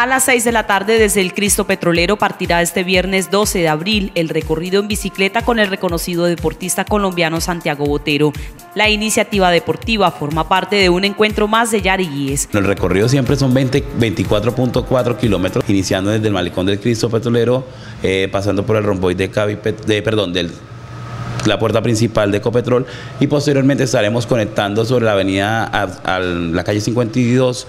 A las 6 de la tarde desde el Cristo Petrolero partirá este viernes 12 de abril el recorrido en bicicleta con el reconocido deportista colombiano Santiago Botero. La iniciativa deportiva forma parte de un encuentro más de Yariguíes. El recorrido siempre son 24.4 kilómetros, iniciando desde el malecón del Cristo Petrolero, eh, pasando por el romboy de, Cavi, de perdón, del la puerta principal de Ecopetrol y posteriormente estaremos conectando sobre la avenida a, a la calle 52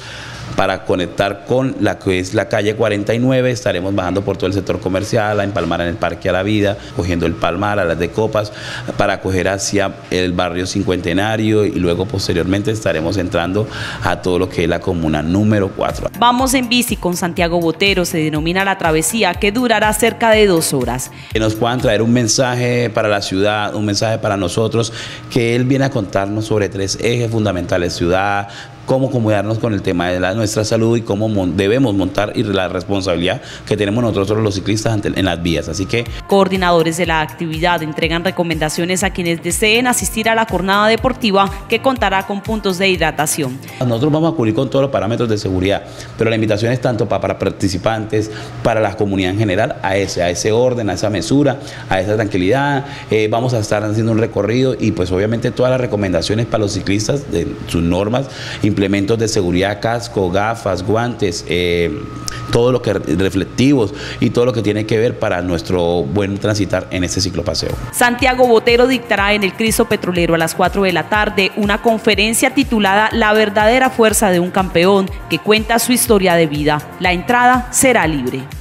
para conectar con la que es la calle 49. Estaremos bajando por todo el sector comercial, a empalmar en el Parque a la Vida, cogiendo el Palmar, a las de Copas, para coger hacia el barrio Cincuentenario y luego posteriormente estaremos entrando a todo lo que es la comuna número 4. Vamos en bici con Santiago Botero, se denomina la travesía que durará cerca de dos horas. Que nos puedan traer un mensaje para la ciudad, un mensaje para nosotros, que él viene a contarnos sobre tres ejes fundamentales, ciudad, cómo acomodarnos con el tema de la, nuestra salud y cómo debemos montar y la responsabilidad que tenemos nosotros los ciclistas en las vías. Así que coordinadores de la actividad entregan recomendaciones a quienes deseen asistir a la jornada deportiva que contará con puntos de hidratación. Nosotros vamos a cubrir con todos los parámetros de seguridad, pero la invitación es tanto para, participantes, para la comunidad en general, a ese, a ese orden, a esa mesura, a esa tranquilidad. Eh, vamos a estar haciendo un recorrido y pues obviamente todas las recomendaciones para los ciclistas de sus normas implementos de seguridad, casco, gafas, guantes, eh, todo lo que reflectivos y todo lo que tiene que ver para nuestro buen transitar en este ciclopaseo. Santiago Botero dictará en el Cristo Petrolero a las 4 de la tarde una conferencia titulada La verdadera fuerza de un campeón que cuenta su historia de vida. La entrada será libre.